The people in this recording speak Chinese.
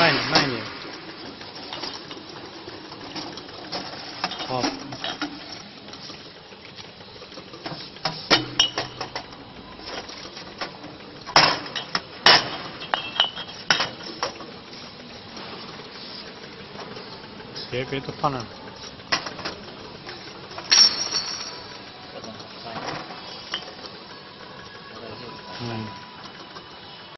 慢一点，慢一点。好。别别都放那。嗯。